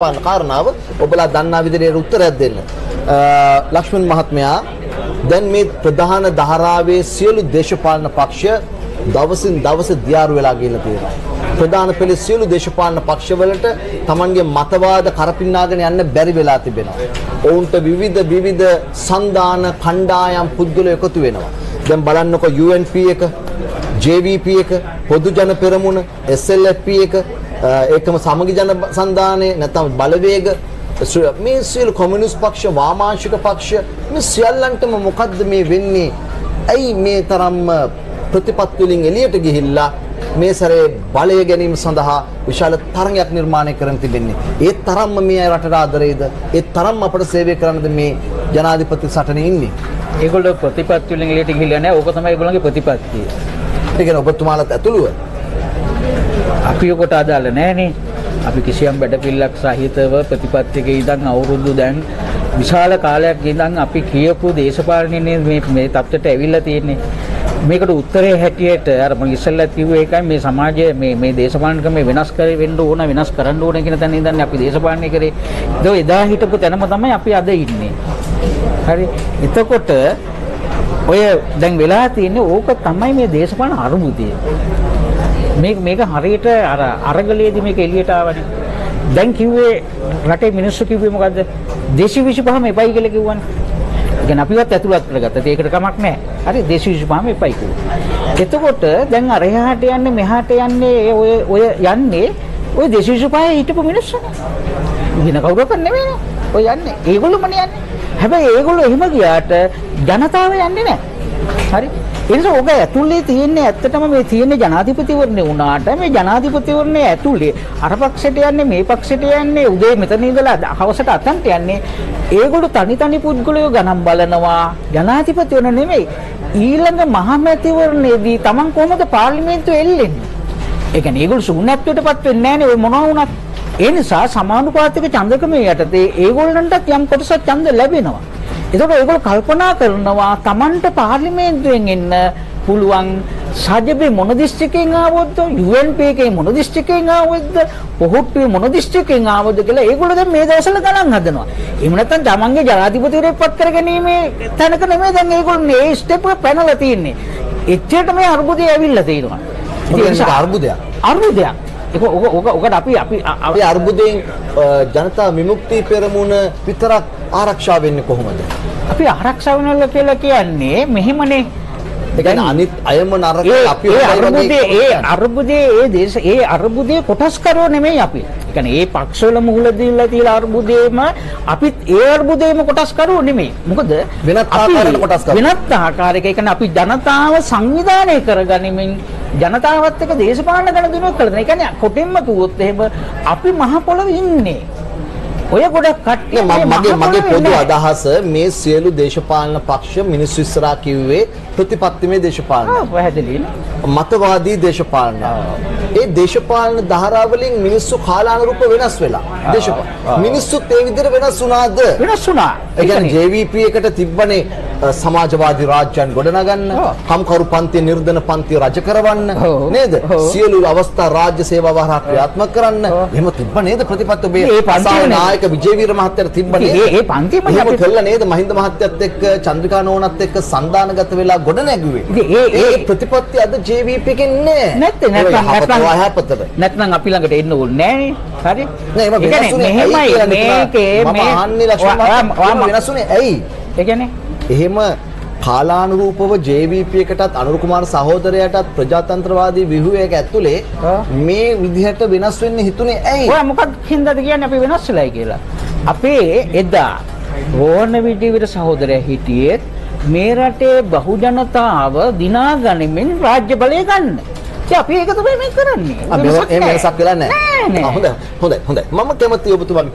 පාන කාරණාව ඔබලා දන්නා විදිහට උත්තරයක් දෙන්න. අ, ලක්ෂ්මන් මහත්මයා දැන් මේ ප්‍රධාන ධාරාවේ සියලු දේශපාලන පක්ෂ දවසින් දවස දියාරු වෙලා ගිහිල්ලා තියෙනවා. ප්‍රධාන පෙළ සියලු දේශපාලන පක්ෂවලට Tamanගේ මතවාද කරපින්නාගෙන යන්න බැරි වෙලා තිබෙනවා. ඔවුන්ට විවිධ විවිධ සන්දාන කණ්ඩායම් පුද්ගලයෝ එකතු වෙනවා. දැන් බලන්නකො UNP එක, JVP එක, පොදු ජන පෙරමුණ, SLFP එක ඒකම සමගි ජන සන්ධානය නැත්නම් බලවේග ශ්‍ර- මේ සියලු කොමියුනිස්ට් පක්ෂ වාමාංශික පක්ෂ මේ සියල්ලන්ටම මොකද්ද මේ වෙන්නේ? ඇයි මේ තරම්ම ප්‍රතිපත්ති වලින් එළියට ගිහිල්ලා මේ සැරේ බලය ගැනීම සඳහා විශාල තරඟයක් නිර්මාණය කරන්න තිබෙන්නේ. ඒ තරම්ම මේ අය රටට ආදරේද? ඒ තරම්ම අපට සේවය කරන්නද මේ ජනාධිපති සටනේ ඉන්නේ? ඒගොල්ලෝ ප්‍රතිපත්ති වලින් එළියට ගිහිල්ලා නැහැ. ඕක තමයි ඒගොල්ලන්ගේ ප්‍රතිපත්තිය. ඒ කියන්නේ ඔබතුමාලත් ඇතුළුව අපි ඔකට අදාළ නැහනේ. අපි කිසියම් වැඩපිළිවෙලක් සහිතව ප්‍රතිපත්තියක ඉඳන් අවුරුදු දැන් විශාල කාලයක් ඉඳන් අපි කියපු දේශපාලනයේ මේ මේ තත්ත්වයට ඇවිල්ලා තියෙන්නේ. මේකට උත්තරේ හැටියට අර මම ඉස්සෙල්ලා කිව්වේ ඒකයි මේ සමාජය මේ මේ දේශපාලන ක්‍රමය වෙනස් කර වෙන්න ඕන වෙනස් කරන්න ඕන කියන තැන ඉඳන් අපි දේශපාලනය කරේ. ඒක එදා හිටපු තැනම තමයි අපි අද ඉන්නේ. හරි. එතකොට ඔය දැන් වෙලා තියෙන්නේ ඕක තමයි මේ දේශපාලන අරුමුතිය. මේක මේක හරියට අර අරගලයේදී මේක එළියට ආවනේ. දැන් කිව්වේ රටේ මිනිස්සු කිව්වේ මොකද්ද? 225ම එපයි කියලා කිව්වනේ. ඒ කියන්නේ අපිවත් ඇතුළත් කරගත්තා. ඒකට කමක් නැහැ. හරි 225ම එපයි කිව්වා. එතකොට දැන් අර එහාට යන්නේ මෙහාට යන්නේ ඔය ඔය යන්නේ ඔය 225 හිටපු මිනිස්සුනේ. වෙන කවුරක්වත් නෙමෙයිනේ. ඔය යන්නේ. ඒගොල්ලෝමනේ යන්නේ. හැබැයි ඒගොල්ලෝ එහෙම ගියාට ජනතාව යන්නේ නැහැ. හරි. ඒ නිසා ඔබ ඇතුලේ තියෙන්නේ ඇත්තටම මේ තියෙන ජනාධිපතිවරණේ වුණාට මේ ජනාධිපතිවරණේ ඇතුලේ අර පක්ෂයට යන්නේ මේ පක්ෂයට යන්නේ උදේ මෙතන ඉඳලා හවසට අතන්ට යන්නේ ඒගොල්ලෝ තනි තනි පුද්ගලයෝ ගණන් බලනවා ජනාධිපතිවරණ නෙමෙයි ඊළඟ මහමැතිවරණයේදී Taman කොහොමද පාර්ලිමේන්තුවේ එල්ලෙන්නේ ඒ කියන්නේ ඒගොල්ලෝ ශුන්‍යත්වයටපත් වෙන්නේ නැහැනේ ඔය මොනවා වුණත් ඒ නිසා සමානුපාතික ඡන්දකමේ යටතේ ඒගොල්ලන්ටත් යම් කොටසක් ඡන්ද ලැබෙනවා. ඒකට ඒගොල්ලෝ කල්පනා කරනවා Tamanට පාර්ලිමේන්තුවෙන් එන්න පුළුවන් සජබේ මොන දිස්ත්‍රික්කෙන් ආවොත්ද UNP එකේ මොන දිස්ත්‍රික්කෙන් ආවොත්ද පොහොට්ටුවේ මොන දිස්ත්‍රික්කෙන් ආවොත්ද කියලා ඒගොල්ලෝ දැන් මේ දවස්වල ගණන් හදනවා. එහෙම නැත්නම් තමන්ගේ ජනාධිපතිවරයෙක් පත් කරගැනීමේ තැනක නෙමෙයි දැන් ඒගොල්ලෝ මේ ස්ටෙප් එක පැනලා තියෙන්නේ. එච්චරට මේ අරුබුදේ ඇවිල්ලා තියෙනවා. මොකද මේක අර්බුදයක්. අර්බුදයක්. ඒක ඔක ඔකට අපි අපි අපි අර්බුදයෙන් ජනතා විමුක්ති පෙරමුණ විතරක් ආරක්ෂා වෙන්නේ කොහොමද? අපි ආරක්ෂා වෙනවා කියලා කියන්නේ මෙහෙමනේ ඒ කියන්නේ අනිත් අයම නරක අපි අර්බුදේ ඒ අර්බුදේ ඒ දේශ ඒ අර්බුදේ කොටස්කරෝ නෙමෙයි අපි. ඒ කියන්නේ ඒ පක්ෂවල මුහුල දීලා තියලා අර්බුදේම අපිත් ඒ අර්බුදේම කොටස්කරෝ නෙමෙයි. මොකද වෙනත් ආකාරයකට කොටස්කරනවා. වෙනත් ආකාරයක ඒ කියන්නේ අපි ජනතාව සංවිධානය කරගනිමින් ජනතාවත් එක්ක දේශපාලන ගණදුනුවක් කරන. ඒ කියන්නේ කොටින්ම කිව්වොත් එහෙම අපි මහ පොළොවේ ඉන්නේ. ඔය ගොඩක් කට්ටිය මගේ මගේ පොදු. අදහස මේ සියලු දේශපාලන පක්ෂ මිනිස්සු ඉස්සරහා කිව්වේ ප්‍රතිපත්තිමය දේශපාලන ආ, පැහැදිලිනේ. මතවාදී දේශපාලන ඒ දේශපාලන ධාරාවලින් මිනිස්සු කාලානුරූප වෙනස් වෙලා දේශපාලන මිනිස්සුත් ඒ විදිහට වෙනස් වුණාද වෙනස් වුණා. ඒ කියන්නේ JVP එකට තිබ්බනේ සමාජවාදී රාජ්‍යයන් ගොඩනගන්න ඔව්. කම්කරු පන්ති නිර්ධන පන්ති රජ කරවන්න. නේද. සියලු අවස්ථා රාජ්‍ය සේවාව හරහා ක්‍රියාත්මක කරන්න. එහෙම තිබ්බ නේද ප්‍රතිපත්ති ඔබේ නේද? නායක විජේවීර මහත්තයාට තිබ්බ නේද ඒ- එහෙම අපි- කළා නේද මහින්ද මහත්තයත් එක්ක චන්ද්‍රිකා නෝනත් එක්ක සන්දානගත වෙලා ගොඩ නැගුවේ ඉතින් ඒ- ඒ- ප්‍රතිපත්ති අද JVP එකෙන් නෑ නැත්නම් නැත්නම්. නැත්නම් අපි ළඟට එන්න ඕනේ නෑනේ. හරි? නෑ ඒව ඒ කියන්නේ වෙනසුනේ මෙහෙමයි මේකේ මේ මහත්තයා ඔයා- වෙනසුනේ ඇයි ඒ කියන්නේ එහෙම කාලානුරූපව JVP එකටත් අනුර කුමාර සහෝදරයාටත් ප්‍රජාතන්ත්‍රවාදී ව්‍යුහයක ඇතුලේ. මේ විදිහට වෙනස් වෙන්න හිතුනේ ඇයි? ඔයා මොකක්ද හින්දාද කියන්නේ අපි වෙනස් වෙලයි කියලා. අපේ එදා රෝහණ විජේවීර සහෝදරයා හිටියේ මේ රටේ බහු ජනතාව දිනා ගනිමින් රාජ්‍ය බලය ගන්න. ඉතින් අපි ඒක තමයි මේ කරන්නේ. මෙව- එහෙම වෙනසක් වෙලා නැහැ. හොඳයි හොඳයි හොඳයි. මම කැමතියි ඔබතුමාගේ